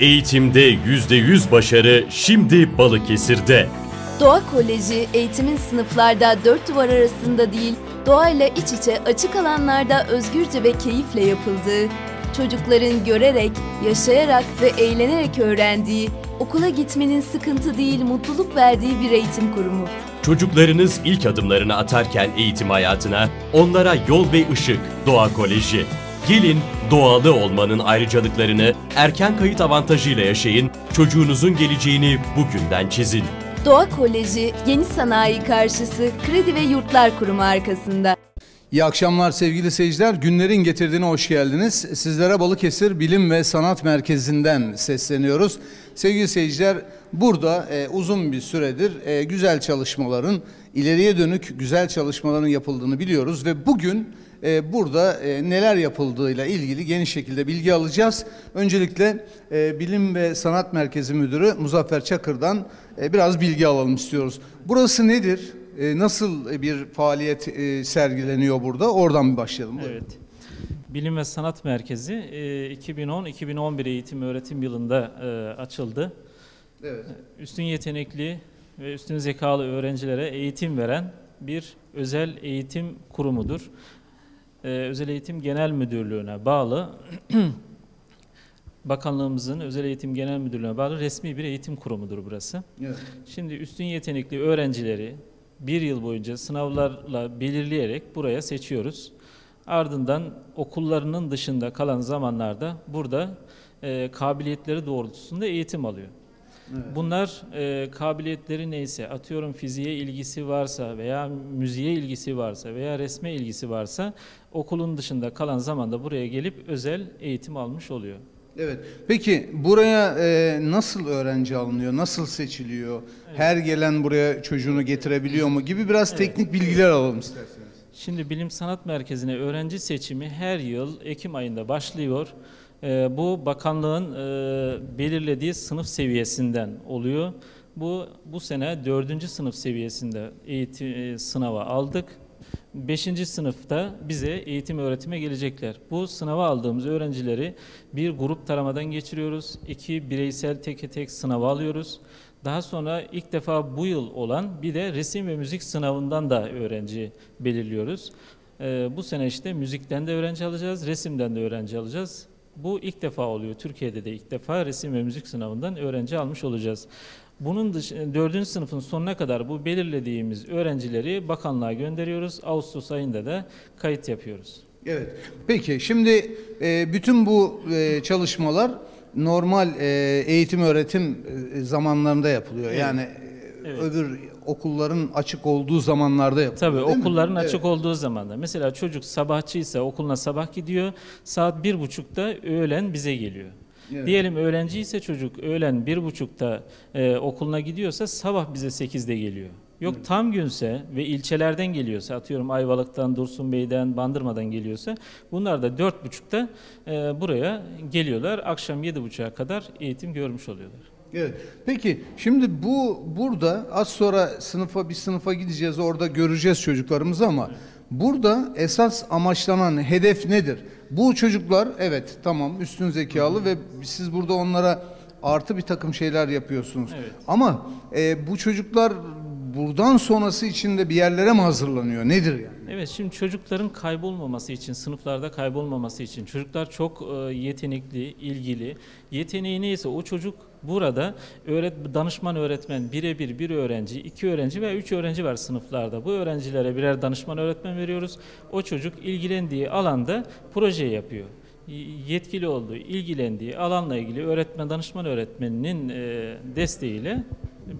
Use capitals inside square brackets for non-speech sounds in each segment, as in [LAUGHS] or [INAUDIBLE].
Eğitimde %100 başarı şimdi Balıkesir'de. Doğa Koleji eğitimin sınıflarda dört duvar arasında değil, doğayla iç içe açık alanlarda özgürce ve keyifle yapıldığı, çocukların görerek, yaşayarak ve eğlenerek öğrendiği, okula gitmenin sıkıntı değil mutluluk verdiği bir eğitim kurumu. Çocuklarınız ilk adımlarını atarken eğitim hayatına onlara yol ve ışık Doğa Koleji. Gelin doğalı olmanın ayrıcalıklarını erken kayıt avantajıyla yaşayın, çocuğunuzun geleceğini bugünden çizin. Doğa Koleji, Yeni Sanayi Karşısı Kredi ve Yurtlar Kurumu arkasında. İyi akşamlar sevgili seyirciler. Günlerin getirdiğine hoş geldiniz. Sizlere Balıkesir Bilim ve Sanat Merkezi'nden sesleniyoruz. Sevgili seyirciler, burada e, uzun bir süredir e, güzel çalışmaların, ileriye dönük güzel çalışmaların yapıldığını biliyoruz ve bugün e, burada e, neler yapıldığıyla ilgili geniş şekilde bilgi alacağız. Öncelikle e, Bilim ve Sanat Merkezi Müdürü Muzaffer Çakır'dan e, biraz bilgi alalım istiyoruz. Burası nedir? E, nasıl bir faaliyet e, sergileniyor burada? Oradan bir başlayalım. Buyurun. Evet. Bilim ve Sanat Merkezi e, 2010-2011 eğitim öğretim yılında açıldı. Evet. Üstün yetenekli ve üstün zekalı öğrencilere eğitim veren bir özel eğitim kurumudur. E, özel Eğitim Genel Müdürlüğü'ne bağlı [CLEARS THROAT] Bakanlığımızın Özel Eğitim Genel Müdürlüğü'ne bağlı resmi bir eğitim kurumudur burası. Evet. Şimdi üstün yetenekli öğrencileri bir yıl boyunca sınavlarla belirleyerek buraya seçiyoruz. Ardından okullarının dışında kalan zamanlarda burada e, kabiliyetleri doğrultusunda eğitim alıyor. Bunlar e, kabiliyetleri neyse, atıyorum fiziğe ilgisi varsa veya müziğe ilgisi varsa veya resme ilgisi varsa okulun dışında kalan zamanda buraya gelip özel eğitim almış oluyor. Evet. Peki buraya e, nasıl öğrenci alınıyor? Nasıl seçiliyor? Her gelen buraya çocuğunu getirebiliyor mu gibi biraz teknik bilgiler alalım isterseniz. Şimdi Bilim Sanat Merkezi'ne öğrenci seçimi her yıl Ekim ayında başlıyor. Ee, bu bakanlığın e, belirlediği sınıf seviyesinden oluyor. Bu bu sene dördüncü sınıf seviyesinde eğitim e, sınava aldık. Beşinci sınıfta bize eğitim öğretime gelecekler. Bu sınava aldığımız öğrencileri bir grup taramadan geçiriyoruz. iki bireysel teke tek sınava alıyoruz. Daha sonra ilk defa bu yıl olan bir de resim ve müzik sınavından da öğrenci belirliyoruz. Ee, bu sene işte müzikten de öğrenci alacağız, resimden de öğrenci alacağız. Bu ilk defa oluyor. Türkiye'de de ilk defa resim ve müzik sınavından öğrenci almış olacağız. Bunun dışında 4. sınıfın sonuna kadar bu belirlediğimiz öğrencileri bakanlığa gönderiyoruz. Ağustos ayında da kayıt yapıyoruz. Evet. Peki şimdi e, bütün bu e, çalışmalar normal e, eğitim öğretim e, zamanlarında yapılıyor. Yani e, Evet. öbür okulların açık olduğu zamanlarda yapılıyor. Tabii değil mi? okulların açık Evet. olduğu zaman da. Mesela çocuk sabahçıysa okuluna sabah gidiyor. Saat bir buçukta öğlen bize geliyor. Evet. Diyelim öğrenci ise çocuk öğlen bir buçukta e, okuluna gidiyorsa sabah bize sekizde geliyor. Yok tam günse ve ilçelerden geliyorsa atıyorum Ayvalık'tan, Dursunbey'den, Bandırma'dan geliyorsa bunlar da dört buçukta e, buraya geliyorlar. Akşam yedi buçuğa kadar eğitim görmüş oluyorlar. Evet. Peki şimdi bu burada az sonra sınıfa bir sınıfa gideceğiz orada göreceğiz çocuklarımızı ama burada esas amaçlanan hedef nedir? Bu çocuklar evet tamam üstün zekalı ve siz burada onlara artı bir takım şeyler yapıyorsunuz. Evet. Ama e, bu çocuklar buradan sonrası için de bir yerlere mi hazırlanıyor? Nedir yani? Evet şimdi çocukların kaybolmaması için, sınıflarda kaybolmaması için çocuklar çok e, yetenekli, ilgili. Yeteneği neyse o çocuk burada öğret danışman öğretmen birebir bir öğrenci, iki öğrenci veya üç öğrenci var sınıflarda. Bu öğrencilere birer danışman öğretmen veriyoruz. O çocuk ilgilendiği alanda proje yapıyor. Yetkili olduğu, ilgilendiği alanla ilgili öğretmen, danışman öğretmeninin e, desteğiyle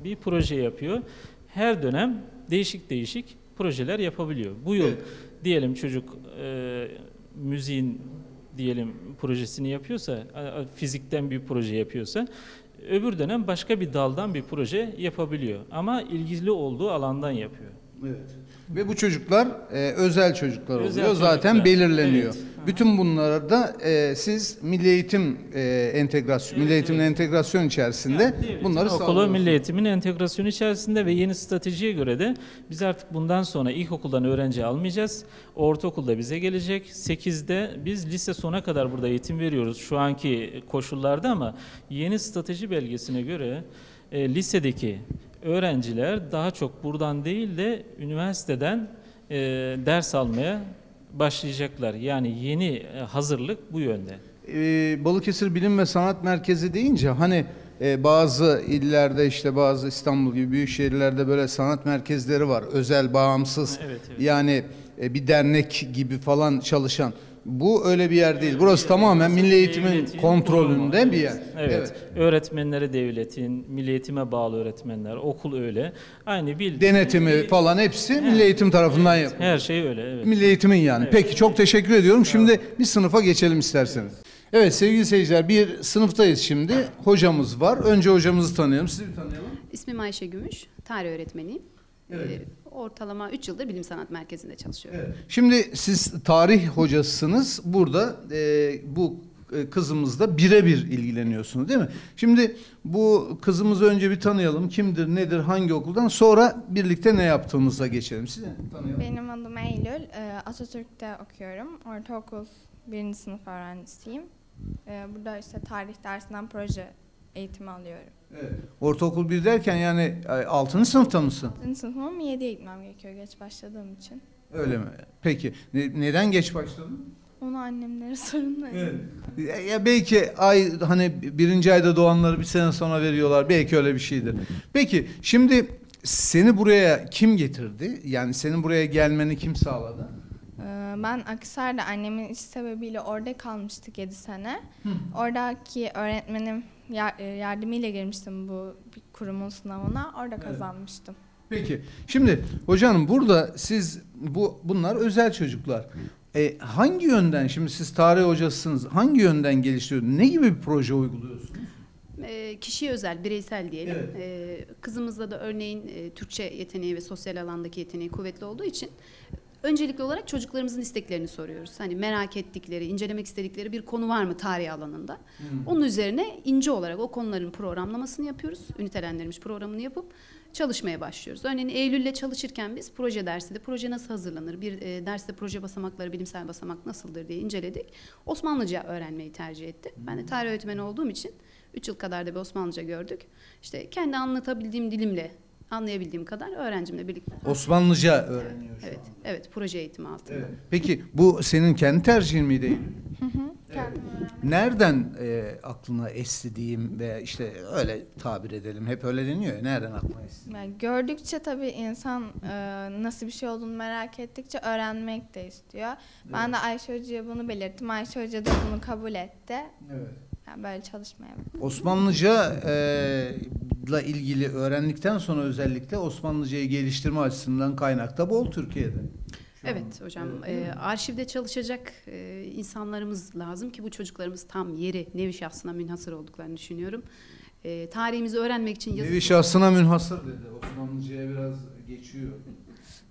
bir proje yapıyor. Her dönem değişik değişik projeler yapabiliyor. Bu yıl diyelim çocuk e, müziğin diyelim projesini yapıyorsa, fizikten bir proje yapıyorsa, öbür dönem başka bir daldan bir proje yapabiliyor. Ama ilgili olduğu alandan yapıyor. Evet. Ve bu çocuklar e, özel çocuklar Özel oluyor. Zaten çocuklar. belirleniyor. Evet, Bütün bunları da e, siz Milli Eğitim e, entegrasyon, Milli Eğitim'in entegrasyon içerisinde Devletin bunları okulu sağlıyorsunuz. milli eğitimin entegrasyonu içerisinde ve yeni stratejiye göre de biz artık bundan sonra ilkokuldan öğrenci almayacağız. Ortaokulda bize gelecek. 8'de biz lise sona kadar burada eğitim veriyoruz şu anki koşullarda ama yeni strateji belgesine göre e, lisedeki öğrenciler daha çok buradan değil de üniversiteden e, ders almaya başlayacaklar. Yani yeni e, hazırlık bu yönde. Ee, Balıkesir Bilim ve Sanat Merkezi deyince hani e, bazı illerde işte bazı İstanbul gibi büyük şehirlerde böyle sanat merkezleri var. Özel, bağımsız. Evet, evet. Yani e, bir dernek gibi falan çalışan. Bu öyle bir yer değil. Burası tamamen Milli Eğitim'in Devletin kontrolünde kurumu. bir yer. Evet. Öğretmenleri devletin, milli eğitime bağlı öğretmenler, okul öyle. Aynı bildiğin Denetimi falan hepsi Milli Eğitim tarafından yapılıyor. her şey öyle evet. Milli Eğitim'in yani. Peki çok teşekkür ediyorum. Şimdi bir sınıfa geçelim isterseniz. Evet sevgili seyirciler bir sınıftayız şimdi. Hocamız var. Önce hocamızı tanıyalım. Sizi bir tanıyalım. İsmim Ayşe Gümüş, tarih öğretmeniyim. Evet. Ee, ortalama 3 yıldır Bilim Sanat Merkezi'nde çalışıyorum. Şimdi siz tarih hocasısınız. Burada e, bu e, kızımızla birebir ilgileniyorsunuz değil mi? Şimdi bu kızımızı önce bir tanıyalım. Kimdir, nedir, hangi okuldan? Sonra birlikte ne yaptığımıza geçelim. Sizi tanıyalım. Benim adım Eylül. Ee, Atatürk'te okuyorum. Ortaokul birinci sınıf öğrencisiyim. Ee, Burada işte tarih dersinden proje eğitimi alıyorum. Evet. Ortaokul bir derken yani 6. sınıfta mısın? 6. sınıfım ama 7'ye gitmem gerekiyor geç başladığım için. Öyle mi? Peki. Ne- neden geç başladın? Onu annemlere [LAUGHS] sorun. Ya, ya belki ay hani birinci ayda doğanları bir sene sonra veriyorlar. Belki öyle bir şeydir. Peki şimdi seni buraya kim getirdi? Yani senin buraya gelmeni kim sağladı? Ee, Ben Akhisar'da annemin iş sebebiyle orada kalmıştık 7 sene. Oradaki öğretmenim e, yardımıyla girmiştim bu bir kurumun sınavına. Orada kazanmıştım. Peki. Şimdi hocam burada siz bu bunlar özel çocuklar. E, hangi yönden şimdi siz tarih hocasısınız. Hangi yönden geliştiriyorsunuz? Ne gibi bir proje uyguluyorsunuz? Ee, kişiye özel, bireysel diyelim. Evet. Ee, kızımızda da örneğin e, Türkçe yeteneği ve sosyal alandaki yeteneği kuvvetli olduğu için öncelikli olarak çocuklarımızın isteklerini soruyoruz. Hani merak ettikleri, incelemek istedikleri bir konu var mı tarih alanında? Onun üzerine ince olarak o konuların programlamasını yapıyoruz. Ünitelendirilmiş programını yapıp çalışmaya başlıyoruz. Örneğin Eylül'le çalışırken biz proje dersi de proje nasıl hazırlanır? Bir e, derste proje basamakları, bilimsel basamak nasıldır diye inceledik. Osmanlıca öğrenmeyi tercih etti. Ben de tarih öğretmeni olduğum için 3 yıl kadar da bir Osmanlıca gördük. İşte kendi anlatabildiğim dilimle, anlayabildiğim kadar öğrencimle birlikte. Osmanlıca öğreniyor şu Evet, an. evet proje eğitimi altında. Evet. Peki bu senin kendi tercihin miydi? Eylül? Kendim Nereden e, aklına esti diyeyim ve işte öyle tabir edelim. Hep öyle deniyor ya. Nereden aklına esti? Yani gördükçe tabii insan e, nasıl bir şey olduğunu merak ettikçe öğrenmek de istiyor. Ben de Ayşe Hoca'ya bunu belirttim. Ayşe Hoca da bunu kabul etti. Evet. Yani böyle çalışmaya Osmanlıca e, la ilgili öğrendikten sonra özellikle Osmanlıcayı geliştirme açısından kaynakta bol Türkiye'de. Şu an. Evet hocam, e, arşivde çalışacak e, insanlarımız lazım ki bu çocuklarımız tam yeri, nevi şahsına münhasır olduklarını düşünüyorum. E, tarihimizi öğrenmek için yazı... Nevi şahsına münhasır dedi. Osmanlıcaya biraz geçiyor.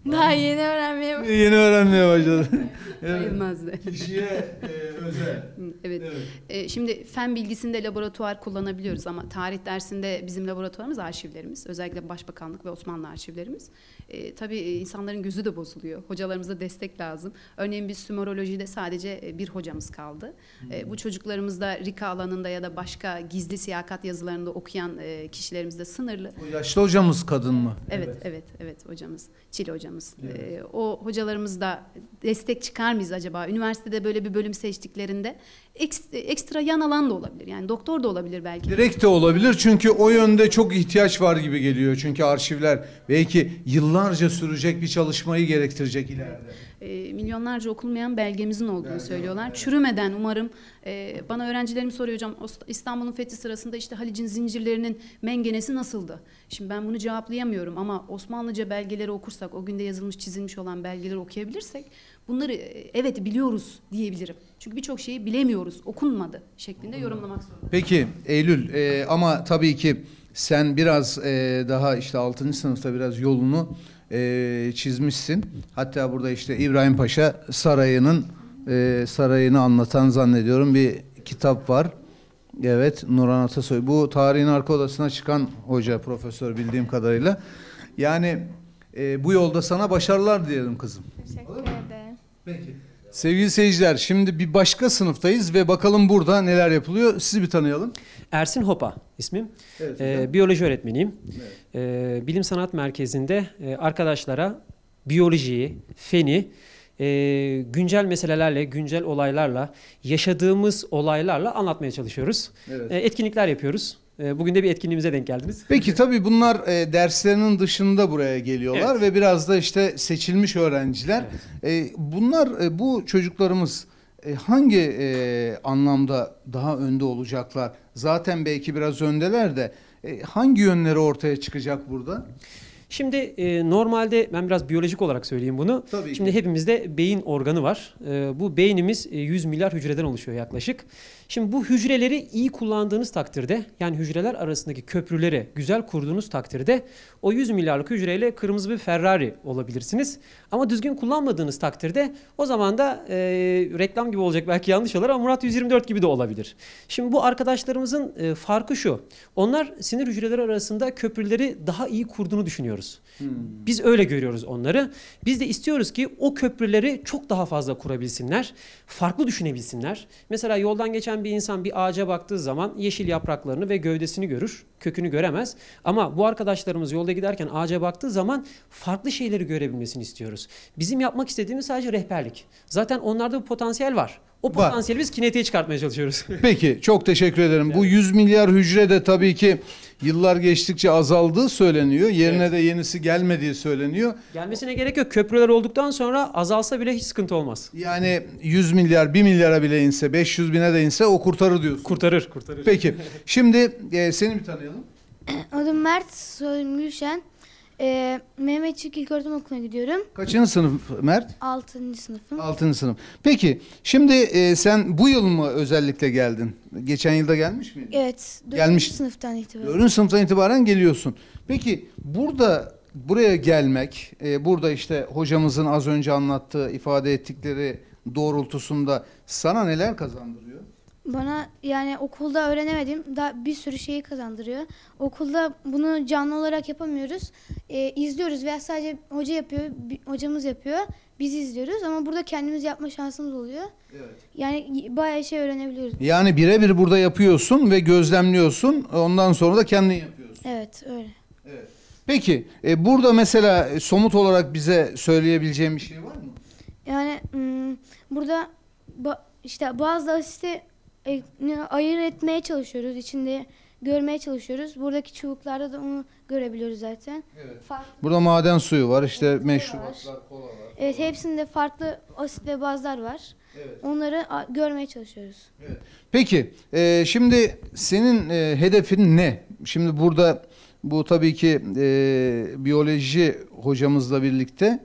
Daha yeni öğrenmeye Yeni öğrenmeye başladı. [LAUGHS] evet. Sayılmazdı. Kişiye e, özel. evet. Evet. E, şimdi fen bilgisinde laboratuvar kullanabiliyoruz ama tarih dersinde bizim laboratuvarımız arşivlerimiz. Özellikle Başbakanlık ve Osmanlı arşivlerimiz. E, tabii e, insanların gözü de bozuluyor. Hocalarımıza destek lazım. Örneğin biz sümolojide sadece e, bir hocamız kaldı. E, bu çocuklarımız da RIKA alanında ya da başka gizli siyakat yazılarında okuyan e, kişilerimiz de sınırlı. O yaşlı hocamız kadın mı? Evet, evet, evet, hocamız. Çili hocamız. Evet. Ee, o hocalarımız da destek çıkar mıyız acaba? Üniversitede böyle bir bölüm seçtiklerinde eks- ekstra yan alan da olabilir. Yani doktor da olabilir belki. Direkt de olabilir çünkü o yönde çok ihtiyaç var gibi geliyor. Çünkü arşivler belki yıllarca sürecek bir çalışmayı gerektirecek ileride. Ee, milyonlarca okunmayan belgemizin olduğunu Belge söylüyorlar. evet. Çürümeden umarım e, bana öğrencilerim soruyor hocam İstanbul'un fethi sırasında işte Halic'in zincirlerinin mengenesi nasıldı? Şimdi ben bunu cevaplayamıyorum ama Osmanlıca belgeleri okursak, o günde yazılmış çizilmiş olan belgeleri okuyabilirsek bunları e, evet biliyoruz diyebilirim. Çünkü birçok şeyi bilemiyoruz, okunmadı şeklinde yorumlamak zorundayım. Peki Eylül e, ama tabii ki sen biraz e, daha işte 6. sınıfta biraz yolunu e, çizmişsin. Hatta burada işte İbrahim Paşa Sarayı'nın e, Sarayı'nı anlatan zannediyorum bir kitap var. Evet, Nurhan Atasoy. Bu tarihin arka odasına çıkan hoca, profesör bildiğim kadarıyla. Yani e, bu yolda sana başarılar diyelim kızım. Teşekkür ederim. Peki. Sevgili seyirciler, şimdi bir başka sınıftayız ve bakalım burada neler yapılıyor. Sizi bir tanıyalım. Ersin Hopa ismim. Evet, Ee, biyoloji öğretmeniyim. Ee, Bilim Sanat Merkezi'nde e, arkadaşlara biyolojiyi, feni, e, güncel meselelerle, güncel olaylarla, yaşadığımız olaylarla anlatmaya çalışıyoruz. Evet. E, etkinlikler yapıyoruz. E, bugün de bir etkinliğimize denk geldiniz. Peki tabii bunlar e, derslerinin dışında buraya geliyorlar Evet. ve biraz da işte seçilmiş öğrenciler. E, bunlar e, bu çocuklarımız e, hangi e, anlamda daha önde olacaklar? Zaten belki biraz öndeler de e, hangi yönleri ortaya çıkacak burada? Şimdi e, normalde ben biraz biyolojik olarak söyleyeyim bunu. Tabii Şimdi ki. hepimizde beyin organı var. E, bu beynimiz e, 100 milyar hücreden oluşuyor yaklaşık. Şimdi bu hücreleri iyi kullandığınız takdirde yani hücreler arasındaki köprüleri güzel kurduğunuz takdirde o 100 milyarlık hücreyle kırmızı bir Ferrari olabilirsiniz. Ama düzgün kullanmadığınız takdirde o zaman da e, reklam gibi olacak belki yanlış olur ama Murat 124 gibi de olabilir. Şimdi bu arkadaşlarımızın e, farkı şu. Onlar sinir hücreleri arasında köprüleri daha iyi kurduğunu düşünüyoruz. Biz öyle görüyoruz onları. Biz de istiyoruz ki o köprüleri çok daha fazla kurabilsinler. Farklı düşünebilsinler. Mesela yoldan geçen bir insan bir ağaca baktığı zaman yeşil yapraklarını ve gövdesini görür. Kökünü göremez. Ama bu arkadaşlarımız yolda giderken ağaca baktığı zaman farklı şeyleri görebilmesini istiyoruz. Bizim yapmak istediğimiz sadece rehberlik. Zaten onlarda bu potansiyel var. O potansiyeli biz kinetiğe çıkartmaya çalışıyoruz. [LAUGHS] Peki çok teşekkür ederim. Bu 100 milyar hücre de tabii ki yıllar geçtikçe azaldığı söyleniyor. Yerine Evet. de yenisi gelmediği söyleniyor. Gelmesine gerek yok. Köprüler olduktan sonra azalsa bile hiç sıkıntı olmaz. Yani 100 milyar 1 milyara bile inse 500 bine de inse o kurtarır diyorsun. Kurtarır, kurtarır. Peki şimdi e, seni bir tanıyalım. Adım Mert, soyadım Gülşen. Ee, Mehmetçik İlköğretim Okulu'na gidiyorum. Kaçıncı sınıf Mert? 6. sınıfım. 6. sınıf. Peki şimdi e, sen bu yıl mı özellikle geldin? Geçen yılda gelmiş miydin? Evet, 4. Gelmiş. sınıftan itibaren. 4. sınıftan itibaren geliyorsun. Peki burada buraya gelmek, e, burada işte hocamızın az önce anlattığı, ifade ettikleri doğrultusunda sana neler kazandırıyor? Bana yani okulda öğrenemedim daha bir sürü şeyi kazandırıyor. Okulda bunu canlı olarak yapamıyoruz. Ee, izliyoruz veya sadece hoca yapıyor, hocamız yapıyor. Biz izliyoruz ama burada kendimiz yapma şansımız oluyor. Evet. Yani bayağı şey öğrenebiliyoruz. Yani birebir burada yapıyorsun ve gözlemliyorsun. Ondan sonra da kendin yapıyorsun. Evet, öyle. Peki e, burada mesela e, somut olarak bize söyleyebileceğim bir şey var mı? Yani hmm, burada ba- işte bazı asiste e, ayırt etmeye çalışıyoruz. içinde görmeye çalışıyoruz. Buradaki çubuklarda da onu görebiliyoruz zaten. Evet. Farklı, Burada maden suyu var, işte Evet, meşrubatlar, kola var. evet hepsinde farklı asit ve bazlar var. Evet. Onları görmeye çalışıyoruz. Peki, e, şimdi senin e, hedefin ne? Şimdi burada bu tabii ki e, biyoloji hocamızla birlikte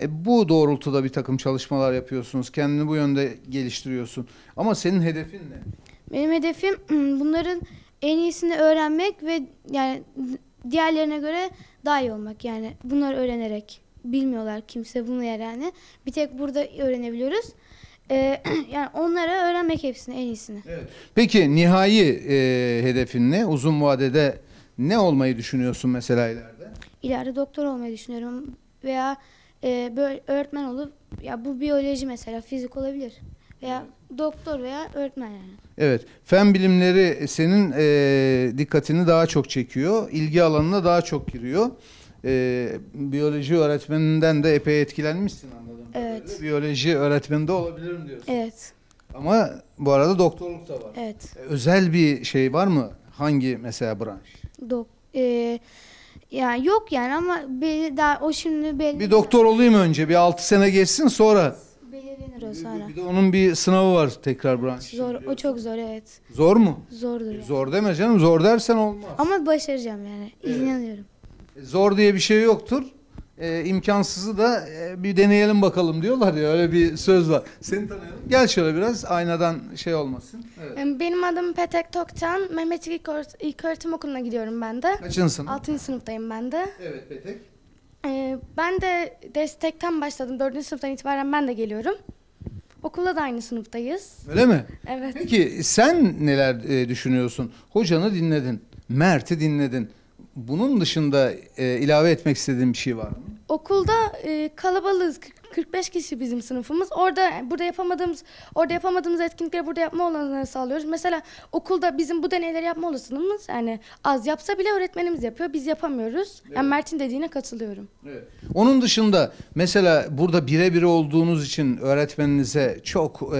e, bu doğrultuda bir takım çalışmalar yapıyorsunuz. Kendini bu yönde geliştiriyorsun. Ama senin hedefin ne? Benim hedefim hmm, bunların en iyisini öğrenmek ve yani diğerlerine göre daha iyi olmak. Yani bunları öğrenerek bilmiyorlar kimse bunu yani. Bir tek burada öğrenebiliyoruz. Ee, [CLEARS THROAT] yani onları öğrenmek hepsini en iyisini. Peki nihai e, hedefin ne? Uzun vadede ne olmayı düşünüyorsun mesela ileride? İleride doktor olmayı düşünüyorum veya e, böyle öğretmen olup ya bu biyoloji mesela fizik olabilir veya doktor veya öğretmen yani. Evet, fen bilimleri senin e, dikkatini daha çok çekiyor, ilgi alanına daha çok giriyor. E, biyoloji öğretmeninden de epey etkilenmişsin anladığım Evet. kadarıyla. Biyoloji öğretmeni de olabilirim diyorsun. Evet, Ama bu arada doktorluk da var. evet. E, Özel bir şey var mı? Hangi mesela branş? Dok e, yani yok yani ama belli daha o şimdi belli Bir doktor olayım önce, bir 6 sene geçsin sonra. belirlenir o sonra. bir de onun bir sınavı var tekrar branş. Zor, o çok zor evet. Zor mu? Zordur yani. Zor deme canım, zor dersen olmaz. Ama başaracağım yani. İnanıyorum. Zor diye bir şey yoktur. Ee, imkansızı da e, bir deneyelim bakalım diyorlar ya öyle bir söz var. Seni tanıyalım. Gel şöyle biraz aynadan şey olmasın. Evet. Benim adım Petek Tokcan. İlköğret- İlköğretim Okulu'na gidiyorum ben de. Kaçıncı sınıf? 6. sınıftayım ben de. Evet Petek. Ee, ben de destekten başladım. 4. sınıftan itibaren ben de geliyorum. Okulda da aynı sınıftayız. Öyle mi? Evet. Peki sen neler e, düşünüyorsun? Hocanı dinledin, Mert'i dinledin. Bunun dışında e, ilave etmek istediğin bir şey var mı? Okulda e, kalabalığız. 40 45 kişi bizim sınıfımız. Orada burada yapamadığımız orada yapamadığımız etkinlikleri burada yapma olanları sağlıyoruz. Mesela okulda bizim bu deneyleri yapma olasılığımız yani az yapsa bile öğretmenimiz yapıyor. Biz yapamıyoruz. Yani Mert'in dediğine katılıyorum. Onun dışında mesela burada birebir olduğunuz için öğretmeninize çok e,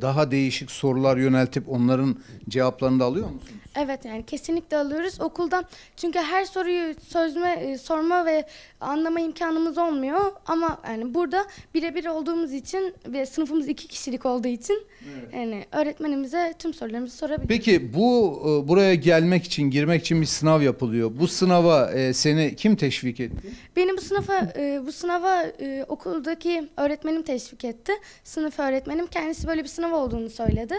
daha değişik sorular yöneltip onların cevaplarını da alıyor musunuz? Evet yani kesinlikle alıyoruz okuldan. Çünkü her soruyu sözme, e, sorma ve anlama imkanımız olmuyor. Ama yani burada birebir olduğumuz için ve sınıfımız iki kişilik olduğu için yani öğretmenimize tüm sorularımızı sorabiliyoruz. Peki bu e, buraya gelmek için, girmek için bir sınav yapılıyor. Bu sınava e, seni kim teşvik etti? Beni bu sınıfa e, bu sınava e, okuldaki öğretmenim teşvik etti. Sınıf öğretmenim kendisi böyle bir sınav olduğunu söyledi.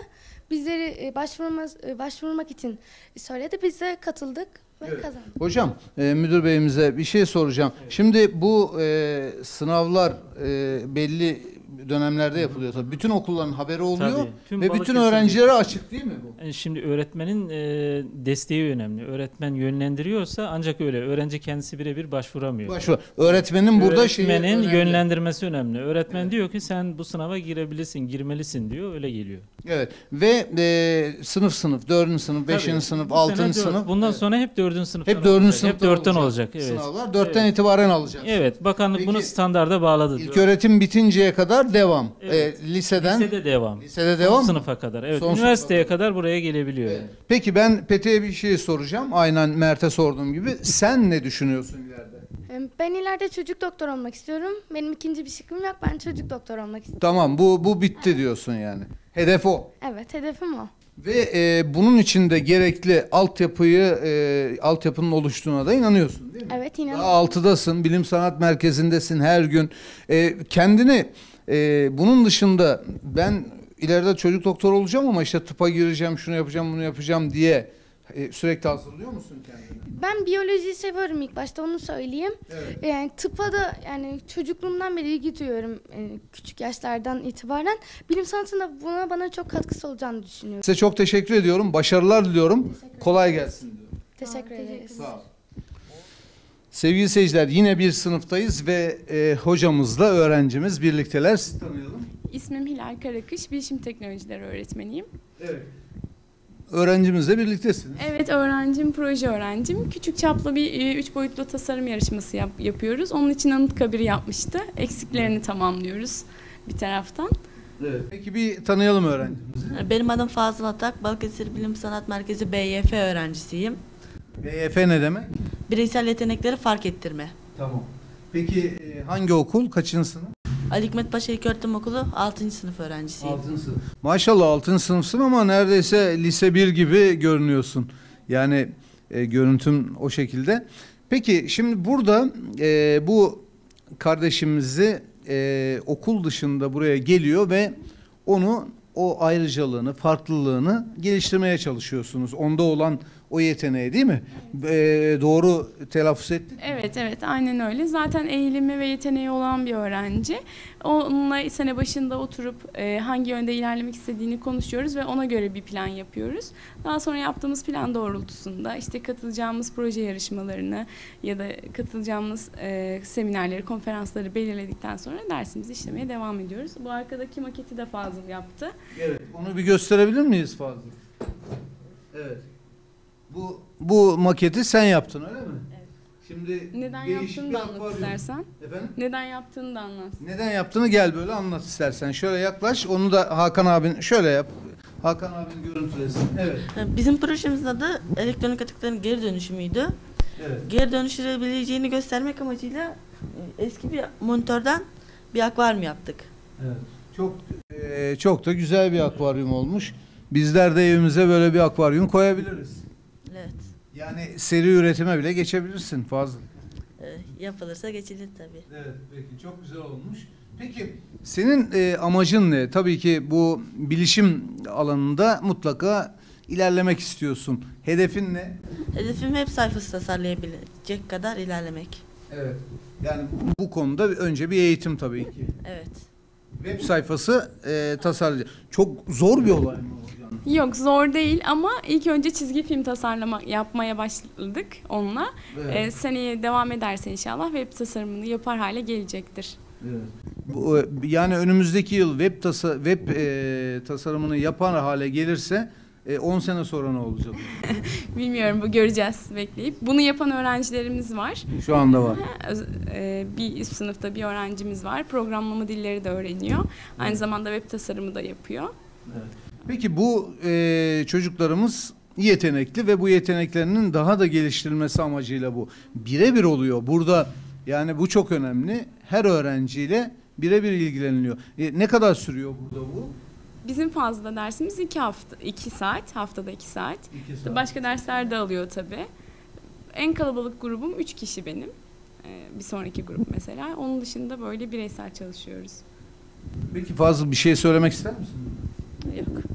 Bizleri e, başvurmaz, e, başvurmak için söyledi. Biz de katıldık ve kazandık. Hocam, e, müdür beyimize bir şey soracağım. Şimdi bu e, sınavlar e, belli dönemlerde yapılıyor tabii. Bütün okulların haberi oluyor Tabii, tüm ve bütün öğrencilere açık değil mi bu? Yani Şimdi öğretmenin e, desteği önemli. Öğretmen yönlendiriyorsa ancak öyle. Öğrenci kendisi birebir başvuramıyor. Başvur. Öğretmenin burada şeyi Öğretmenin önemli. yönlendirmesi önemli. Öğretmen diyor ki sen bu sınava girebilirsin, girmelisin diyor. Öyle geliyor. Evet ve e, sınıf sınıf, dördüncü sınıf, beşinci sınıf, Bu altıncı sınıf. Bundan Evet. sonra hep dördüncü sınıftan hep dördüncü sınıfta Hep dörtten olacak. Evet. Sınavlar dörtten itibaren alacak. Evet, bakanlık Peki, bunu standarda bağladı. İlk öğretim bitinceye kadar devam. Evet. E, liseden Lisede devam. Lisede Son devam mı? sınıfa kadar. Evet, Son üniversiteye kadar buraya gelebiliyor. yani. Peki ben Pete'ye bir şey soracağım. Aynen Mert'e sorduğum gibi. Sen ne düşünüyorsun ileride? Ben ileride çocuk doktor olmak istiyorum. Benim ikinci bir şıkkım yok. Ben çocuk doktor olmak istiyorum. Tamam bu bu bitti diyorsun yani. Hedef o. Evet hedefim o. Ve e, bunun için de gerekli altyapıyı e, altyapının oluştuğuna da inanıyorsun değil mi? Evet Daha inanıyorum. altıdasın, bilim sanat merkezindesin her gün. E, kendini e, bunun dışında ben ileride çocuk doktor olacağım ama işte tıpa gireceğim, şunu yapacağım, bunu yapacağım diye e, sürekli hazırlıyor musun kendini? Ben biyolojiyi seviyorum ilk başta onu söyleyeyim. Evet. Yani tıpa da yani çocukluğumdan beri ilgi duyuyorum e, küçük yaşlardan itibaren. Bilim sanatında buna bana çok katkısı olacağını düşünüyorum. Size çok teşekkür ediyorum. Başarılar diliyorum. Kolay gelsin diyorum. Teşekkür ederiz. Sağ ol. Sevgili seyirciler yine bir sınıftayız ve e, hocamızla öğrencimiz birlikteler. Sizi tanıyalım. İsmim Hilal Karakış, Bilişim Teknolojileri öğretmeniyim. Evet. Öğrencimizle birliktesiniz. Evet, öğrencim, proje öğrencim. Küçük çaplı bir e, üç boyutlu tasarım yarışması yap- yapıyoruz. Onun için Anıtkabir'i yapmıştı. Eksiklerini tamamlıyoruz bir taraftan. Evet. Peki bir tanıyalım öğrencimizi. Benim adım Fazıl Atak, Balıkesir Bilim Sanat Merkezi BYF öğrencisiyim. BYF ne demek? Bireysel yetenekleri fark ettirme. Tamam. Peki e, hangi okul? Kaçıncı sınıf? Ali Hikmet Paşa İlköğretim Okulu 6. sınıf öğrencisiyim. Altıncı sınıf. Maşallah altıncı sınıfsın ama neredeyse lise 1 gibi görünüyorsun. Yani e, görüntüm o şekilde. Peki şimdi burada e, bu kardeşimizi e, okul dışında buraya geliyor ve onu o ayrıcalığını, farklılığını geliştirmeye çalışıyorsunuz. Onda olan o yeteneği değil mi? E, doğru telaffuz ettik. Evet, evet, aynen öyle. Zaten eğilimi ve yeteneği olan bir öğrenci. Onunla sene başında oturup e, hangi yönde ilerlemek istediğini konuşuyoruz ve ona göre bir plan yapıyoruz. Daha sonra yaptığımız plan doğrultusunda işte katılacağımız proje yarışmalarını ya da katılacağımız e, seminerleri, konferansları belirledikten sonra dersimizi işlemeye devam ediyoruz. Bu arkadaki maketi de Fazıl yaptı. Evet. Onu bir gösterebilir miyiz Fazıl? Evet. Bu bu maketi sen yaptın öyle mi? Evet. Şimdi Neden yaptığını da anlat akvaryum. istersen. Efendim? Neden yaptığını da anlat. Neden yaptığını gel böyle anlat istersen. Şöyle yaklaş. Onu da Hakan abin şöyle yap. Hakan abin görüntülesin. Evet. Bizim projemizin adı elektronik atıkların geri dönüşümüydü. Evet. Geri dönüştürebileceğini göstermek amacıyla e, eski bir monitörden bir akvaryum yaptık. Evet. Çok eee, çok da güzel bir akvaryum olmuş. Bizler de evimize böyle bir akvaryum koyabiliriz. Evet. Yani seri üretime bile geçebilirsin Fazıl. E, yapılırsa geçilir tabii. Evet peki çok güzel olmuş. Peki senin e, amacın ne? Tabii ki bu bilişim alanında mutlaka ilerlemek istiyorsun. Hedefin ne? Hedefim web sayfası tasarlayabilecek kadar ilerlemek. Evet. Yani bu konuda önce bir eğitim tabii ki. Evet. Web sayfası e, tasarlayacak. Çok zor bir olay mı? Yok zor değil ama ilk önce çizgi film tasarlama yapmaya başladık onunla. Evet. Ee, seneye devam ederse inşallah web tasarımını yapar hale gelecektir. Bu, e, Yani önümüzdeki yıl web tasa, web e, tasarımını yapan hale gelirse e, 10 sene sonra ne olacak? [LAUGHS] Bilmiyorum bu göreceğiz bekleyip. Bunu yapan öğrencilerimiz var. Şu anda var. E, bir üst sınıfta bir öğrencimiz var. Programlama dilleri de öğreniyor. Aynı zamanda web tasarımı da yapıyor. Peki bu e, çocuklarımız yetenekli ve bu yeteneklerinin daha da geliştirilmesi amacıyla bu. Birebir oluyor. Burada yani bu çok önemli. Her öğrenciyle birebir ilgileniliyor. E, ne kadar sürüyor burada bu? Bizim fazla dersimiz iki hafta, iki saat, haftada iki saat. İki Başka dersler de alıyor tabii. En kalabalık grubum üç kişi benim. Ee, bir sonraki grup mesela. Onun dışında böyle bireysel çalışıyoruz. Peki fazla bir şey söylemek ister misin? Yok.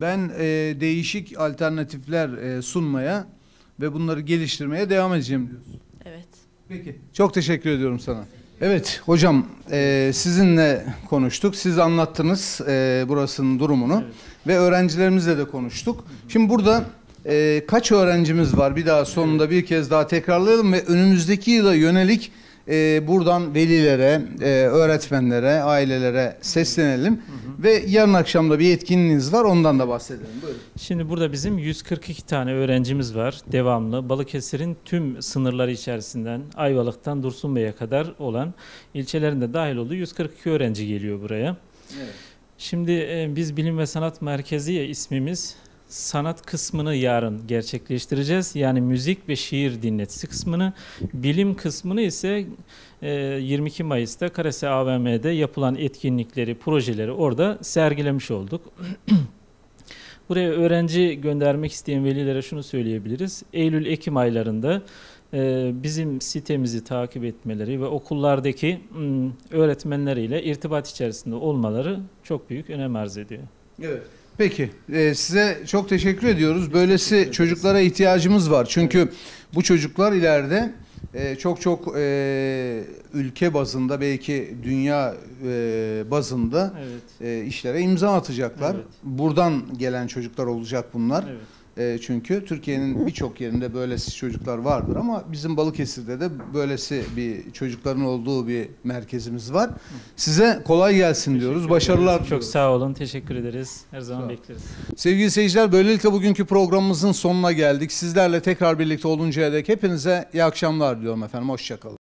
Ben e, değişik alternatifler e, sunmaya ve bunları geliştirmeye devam edeceğim diyorsun. Evet. Peki. Çok teşekkür ediyorum sana. Evet hocam e, sizinle konuştuk. Siz anlattınız e, burasının durumunu ve öğrencilerimizle de konuştuk. Şimdi burada e, kaç öğrencimiz var? Bir daha sonunda bir kez daha tekrarlayalım ve önümüzdeki yıla yönelik e, buradan velilere, e, öğretmenlere, ailelere seslenelim. Ve yarın akşamda bir etkinliğiniz var ondan da bahsedelim. Buyurun. Şimdi burada bizim 142 tane öğrencimiz var devamlı. Balıkesir'in tüm sınırları içerisinden Ayvalık'tan Dursunbey'e kadar olan ilçelerinde dahil olduğu 142 öğrenci geliyor buraya. Şimdi e, biz Bilim ve Sanat Merkezi ismimiz sanat kısmını yarın gerçekleştireceğiz. Yani müzik ve şiir dinletisi kısmını. Bilim kısmını ise e, 22 Mayıs'ta Karase AVM'de yapılan etkinlikleri, projeleri orada sergilemiş olduk. [CLEARS THROAT] Buraya öğrenci göndermek isteyen velilere şunu söyleyebiliriz. Eylül-Ekim aylarında e, bizim sitemizi takip etmeleri ve okullardaki öğretmenleriyle irtibat içerisinde olmaları çok büyük önem arz ediyor. Evet. Peki e, size çok teşekkür ediyoruz. Böylesi çocuklara ihtiyacımız var. Çünkü bu çocuklar ileride e, çok çok e, ülke bazında belki dünya e, bazında Evet. e, işlere imza atacaklar. Evet. Buradan gelen çocuklar olacak bunlar. Evet. E, çünkü Türkiye'nin birçok yerinde böylesi çocuklar vardır ama bizim Balıkesir'de de böylesi bir çocukların olduğu bir merkezimiz var. Size kolay gelsin diyoruz. Başarılar Çok diliyoruz. sağ olun. Teşekkür ederiz. Her zaman bekleriz. Sevgili seyirciler böylelikle bugünkü programımızın sonuna geldik. Sizlerle tekrar birlikte oluncaya dek hepinize iyi akşamlar diyorum efendim. Hoşçakalın.